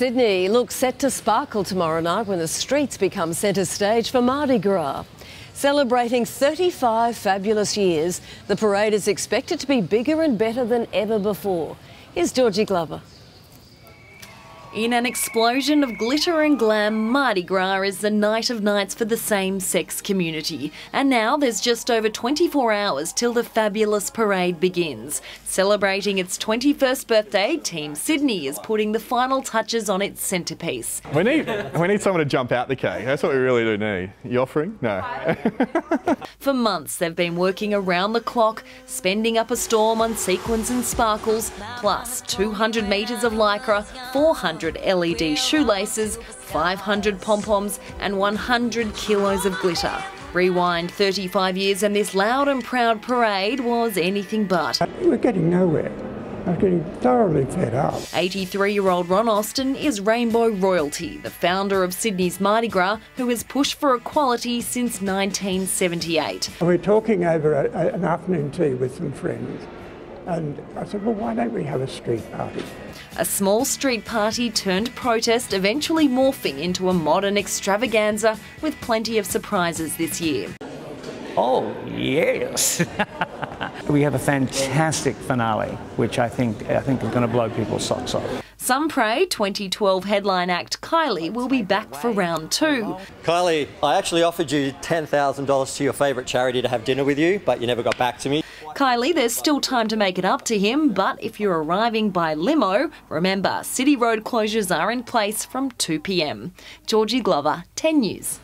Sydney looks set to sparkle tomorrow night when the streets become centre stage for Mardi Gras. Celebrating 35 fabulous years, the parade is expected to be bigger and better than ever before. Here's Georgie Glover. In an explosion of glitter and glam, Mardi Gras is the night of nights for the same sex community. And now there's just over 24 hours till the fabulous parade begins. Celebrating its 21st birthday, Team Sydney is putting the final touches on its centrepiece. We need, we need someone to jump out the cake. That's what we really do need. You offering? No. for months, they've been working around the clock, spending up a storm on sequins and sparkles, plus 200 metres of lycra, 400 100 LED shoelaces, 500 pom poms, and 100 kilos of glitter. Rewind 35 years, and this loud and proud parade was anything but. We're getting nowhere. I was getting thoroughly fed up. 83 year old Ron Austin is Rainbow Royalty, the founder of Sydney's Mardi Gras, who has pushed for equality since 1978. We're talking over a, an afternoon tea with some friends, and I said, well, why don't we have a street party? A small street party turned protest, eventually morphing into a modern extravaganza with plenty of surprises this year. Oh, yes. we have a fantastic finale, which I think I think is going to blow people's socks off. Some pray 2012 headline act Kylie will be back for round two. Kylie, I actually offered you $10,000 to your favourite charity to have dinner with you, but you never got back to me. Kylie, there's still time to make it up to him, but if you're arriving by limo, remember city road closures are in place from 2 pm. Georgie Glover, 10 News.